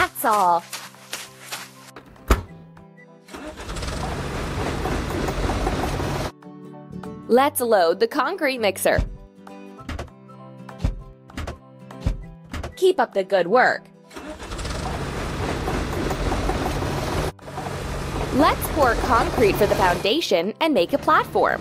That's all. Let's load the concrete mixer. Keep up the good work. Let's pour concrete for the foundation and make a platform.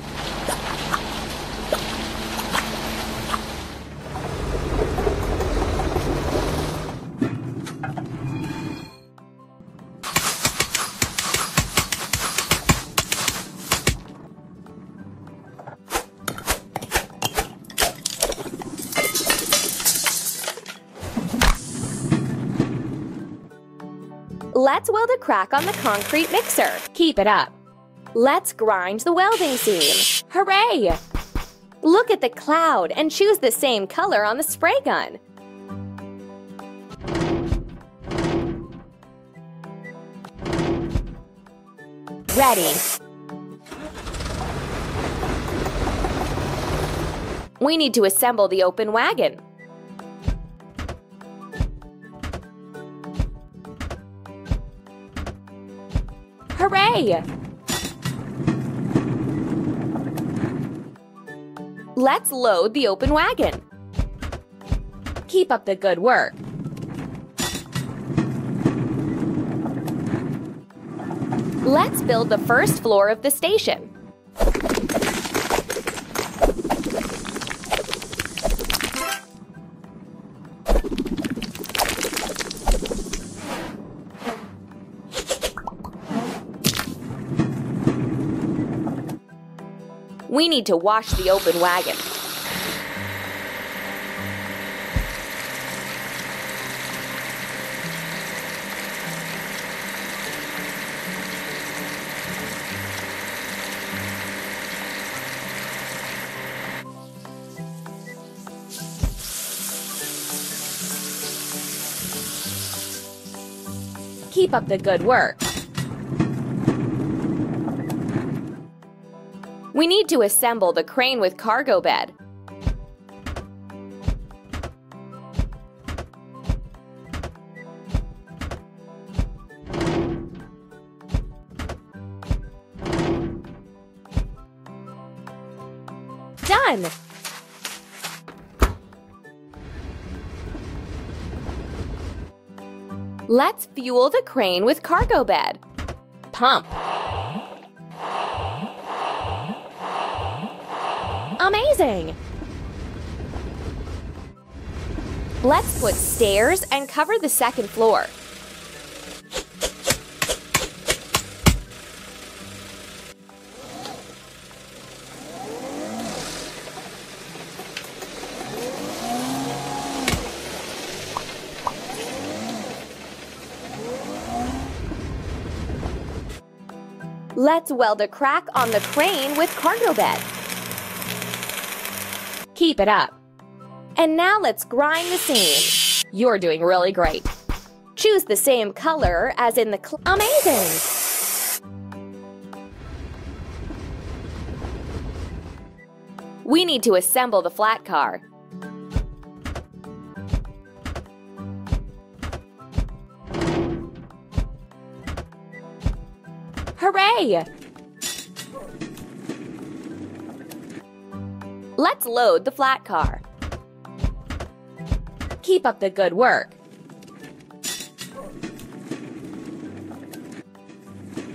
Let's weld a crack on the concrete mixer. Keep it up. Let's grind the welding seam. Hooray! Look at the cloud and choose the same color on the spray gun. Ready. We need to assemble the open wagon. Hooray! Let's load the open wagon. Keep up the good work. Let's build the first floor of the station. We need to wash the open wagon. Keep up the good work. We need to assemble the crane with cargo bed. Done! Let's fuel the crane with cargo bed. Pump. Amazing! Let's put stairs and cover the second floor. Let's weld a crack on the crane with cargo bed. Keep it up. And now let's grind the seam. You're doing really great. Choose the same color as in the Amazing! We need to assemble the flat car. Hooray! Let's load the flat car. Keep up the good work.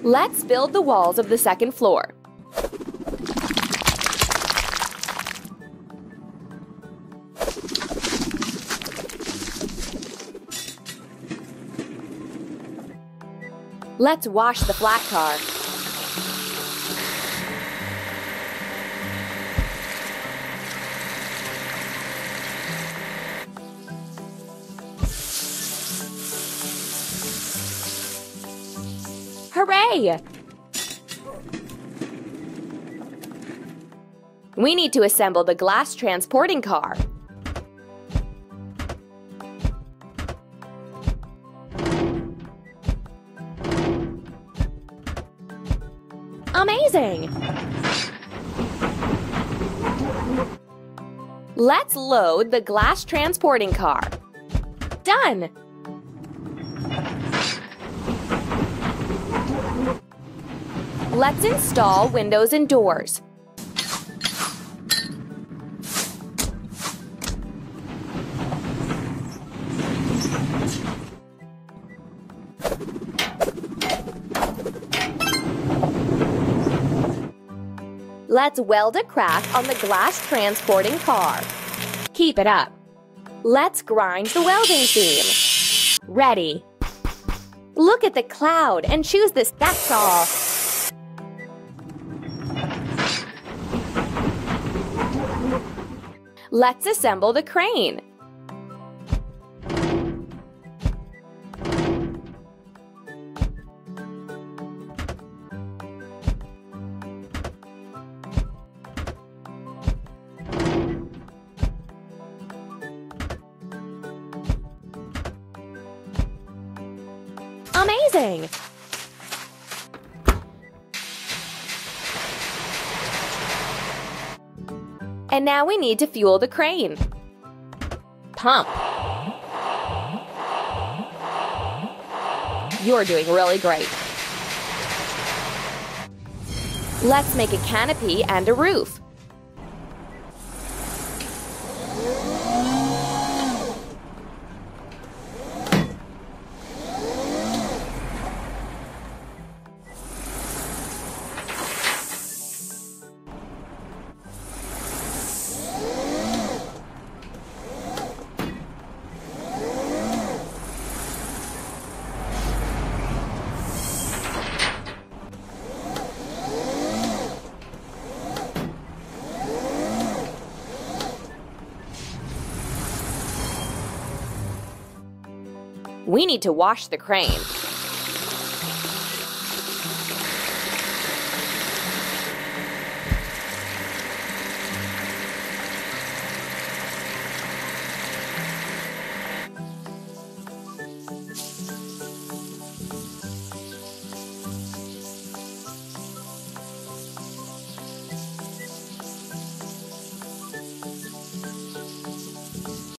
Let's build the walls of the second floor. Let's wash the flat car. We need to assemble the glass transporting car. Amazing! Let's load the glass transporting car. Done! Let's install windows and doors. Let's weld a crack on the glass transporting car. Keep it up. Let's grind the welding seam. Ready. Look at the cloud and choose this. That's all. Let's assemble the crane. Amazing! And now we need to fuel the crane. Pump. You're doing really great. Let's make a canopy and a roof. We need to wash the crane.